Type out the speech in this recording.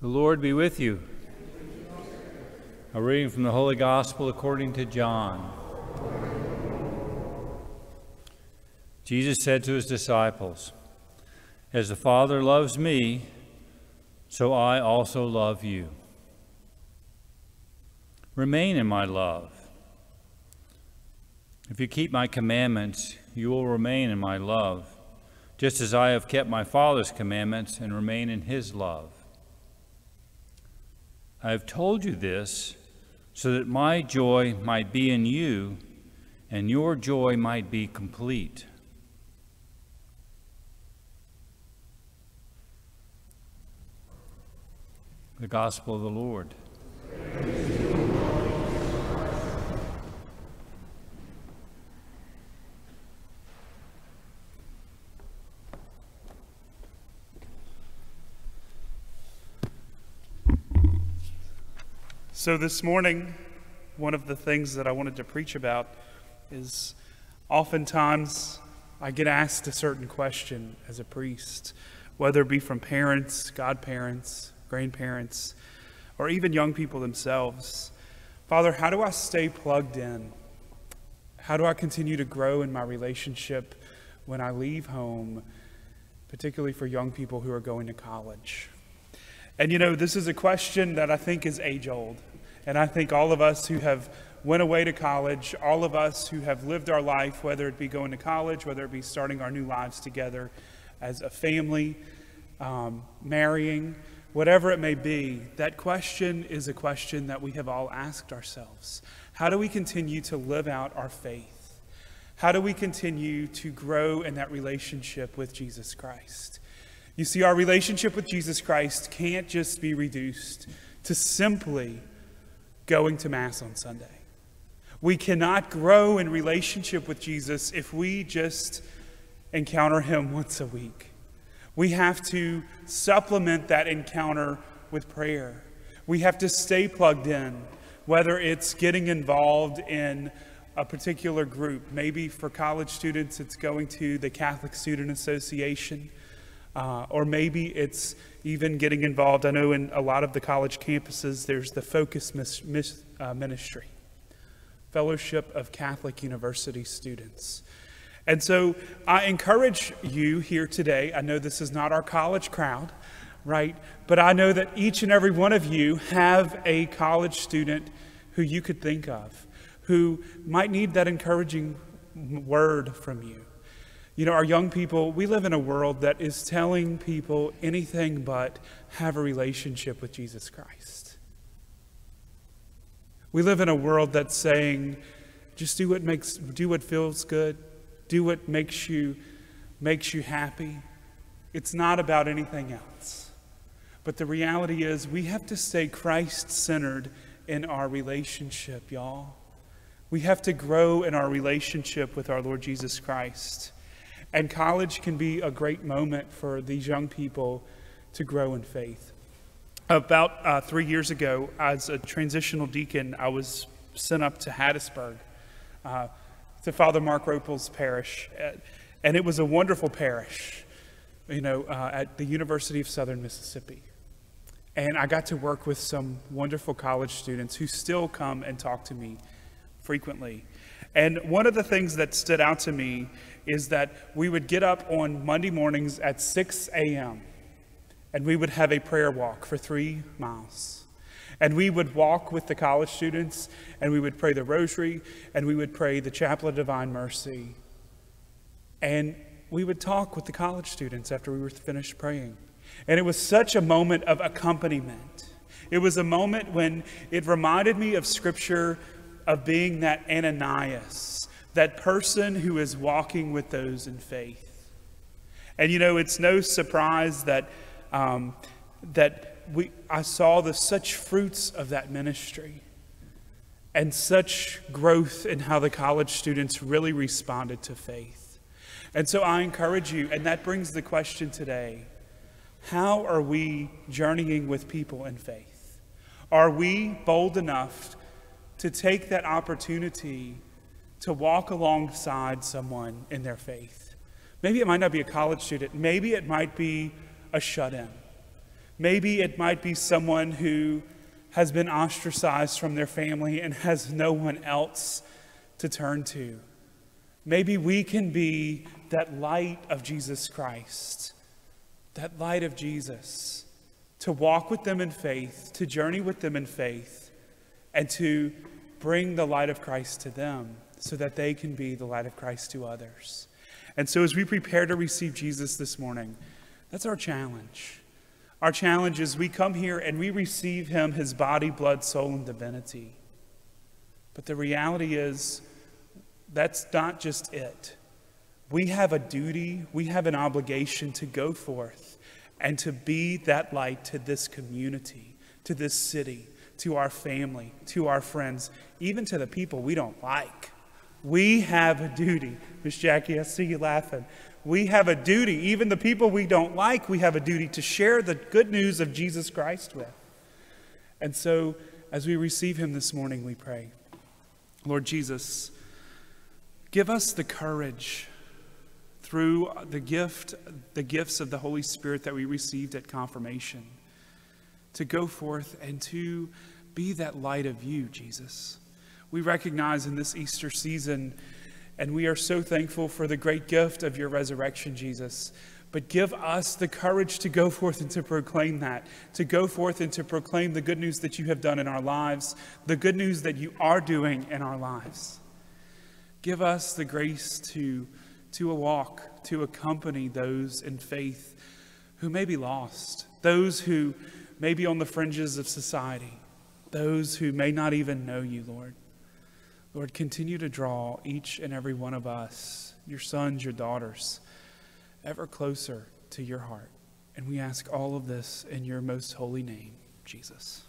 The Lord be with you. A reading from the Holy Gospel according to John. Jesus said to his disciples, As the Father loves me, so I also love you. Remain in my love. If you keep my commandments, you will remain in my love, just as I have kept my Father's commandments and remain in his love. I have told you this so that my joy might be in you and your joy might be complete. The Gospel of the Lord. So, this morning, one of the things that I wanted to preach about is oftentimes I get asked a certain question as a priest, whether it be from parents, godparents, grandparents, or even young people themselves. Father, how do I stay plugged in? How do I continue to grow in my relationship when I leave home, particularly for young people who are going to college? And you know, this is a question that I think is age old. And I think all of us who have went away to college, all of us who have lived our life, whether it be going to college, whether it be starting our new lives together as a family, um, marrying, whatever it may be, that question is a question that we have all asked ourselves. How do we continue to live out our faith? How do we continue to grow in that relationship with Jesus Christ? You see, our relationship with Jesus Christ can't just be reduced to simply going to Mass on Sunday. We cannot grow in relationship with Jesus if we just encounter Him once a week. We have to supplement that encounter with prayer. We have to stay plugged in, whether it's getting involved in a particular group. Maybe for college students, it's going to the Catholic Student Association. Uh, or maybe it's even getting involved. I know in a lot of the college campuses, there's the Focus mis- mis- uh, Ministry, Fellowship of Catholic University Students. And so I encourage you here today. I know this is not our college crowd, right? But I know that each and every one of you have a college student who you could think of who might need that encouraging word from you. You know, our young people, we live in a world that is telling people anything but have a relationship with Jesus Christ. We live in a world that's saying, just do what makes do what feels good, do what makes you makes you happy. It's not about anything else. But the reality is we have to stay Christ-centered in our relationship, y'all. We have to grow in our relationship with our Lord Jesus Christ. And college can be a great moment for these young people to grow in faith. About uh, three years ago, as a transitional deacon, I was sent up to Hattiesburg uh, to Father Mark Ropel's parish. And it was a wonderful parish, you know, uh, at the University of Southern Mississippi. And I got to work with some wonderful college students who still come and talk to me frequently. And one of the things that stood out to me is that we would get up on Monday mornings at 6 a.m. and we would have a prayer walk for three miles. And we would walk with the college students and we would pray the rosary and we would pray the chaplet of divine mercy. And we would talk with the college students after we were finished praying. And it was such a moment of accompaniment. It was a moment when it reminded me of scripture of being that Ananias, that person who is walking with those in faith. And you know, it's no surprise that, um, that we, I saw the such fruits of that ministry and such growth in how the college students really responded to faith. And so I encourage you, and that brings the question today how are we journeying with people in faith? Are we bold enough to take that opportunity to walk alongside someone in their faith. Maybe it might not be a college student, maybe it might be a shut in. Maybe it might be someone who has been ostracized from their family and has no one else to turn to. Maybe we can be that light of Jesus Christ, that light of Jesus, to walk with them in faith, to journey with them in faith, and to bring the light of Christ to them so that they can be the light of Christ to others. And so, as we prepare to receive Jesus this morning, that's our challenge. Our challenge is we come here and we receive him, his body, blood, soul, and divinity. But the reality is, that's not just it. We have a duty, we have an obligation to go forth and to be that light to this community, to this city, to our family, to our friends, even to the people we don't like. We have a duty. Miss Jackie, I see you laughing. We have a duty, even the people we don't like, we have a duty to share the good news of Jesus Christ with. And so, as we receive him this morning, we pray, Lord Jesus, give us the courage through the gift, the gifts of the Holy Spirit that we received at confirmation, to go forth and to be that light of you, Jesus. We recognize in this Easter season and we are so thankful for the great gift of your resurrection, Jesus. But give us the courage to go forth and to proclaim that, to go forth and to proclaim the good news that you have done in our lives, the good news that you are doing in our lives. Give us the grace to, to walk, to accompany those in faith who may be lost, those who may be on the fringes of society, those who may not even know you, Lord. Lord, continue to draw each and every one of us, your sons, your daughters, ever closer to your heart. And we ask all of this in your most holy name, Jesus.